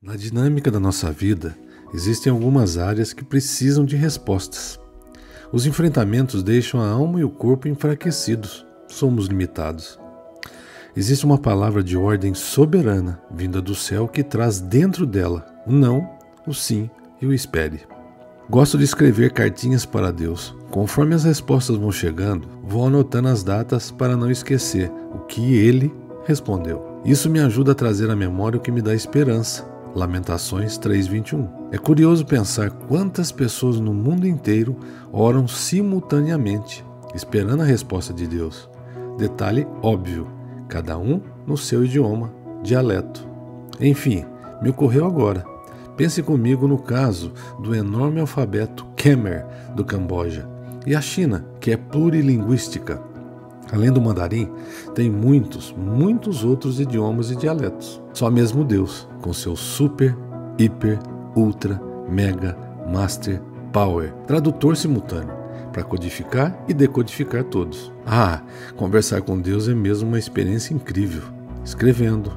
Na dinâmica da nossa vida, existem algumas áreas que precisam de respostas. Os enfrentamentos deixam a alma e o corpo enfraquecidos. Somos limitados. Existe uma palavra de ordem soberana vinda do céu que traz dentro dela o não, o sim e o espere. Gosto de escrever cartinhas para Deus. Conforme as respostas vão chegando, vou anotando as datas para não esquecer o que ele respondeu. Isso me ajuda a trazer à memória o que me dá esperança Lamentações 3:21. É curioso pensar quantas pessoas no mundo inteiro oram simultaneamente, esperando a resposta de Deus. Detalhe óbvio, cada um no seu idioma, dialeto. Enfim, me ocorreu agora. Pense comigo no caso do enorme alfabeto Khmer do Camboja e a China, que é plurilinguística. Além do mandarim, tem muitos, muitos outros idiomas e dialetos. Só mesmo Deus, com seu super, hiper, ultra, mega, master, power, tradutor simultâneo, para codificar e decodificar todos. Ah, conversar com Deus é mesmo uma experiência incrível. Escrevendo,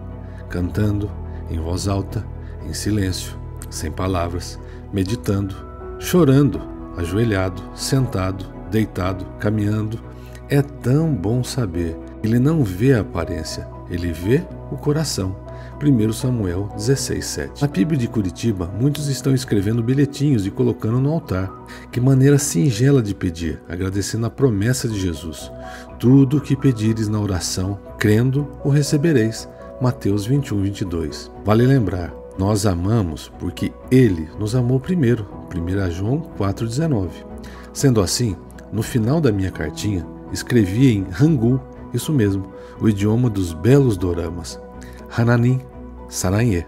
cantando, em voz alta, em silêncio, sem palavras, meditando, chorando, ajoelhado, sentado, deitado, caminhando é tão bom saber. Ele não vê a aparência, ele vê o coração. 1 Samuel 16:7. Na PIB de Curitiba, muitos estão escrevendo bilhetinhos e colocando no altar. Que maneira singela de pedir, agradecendo a promessa de Jesus. Tudo o que pedires na oração, crendo, o recebereis. Mateus 21:22. Vale lembrar, nós amamos porque ele nos amou primeiro. 1 João 4:19. Sendo assim, no final da minha cartinha, escrevia em Hangul, isso mesmo, o idioma dos belos doramas, Hananin Saranye.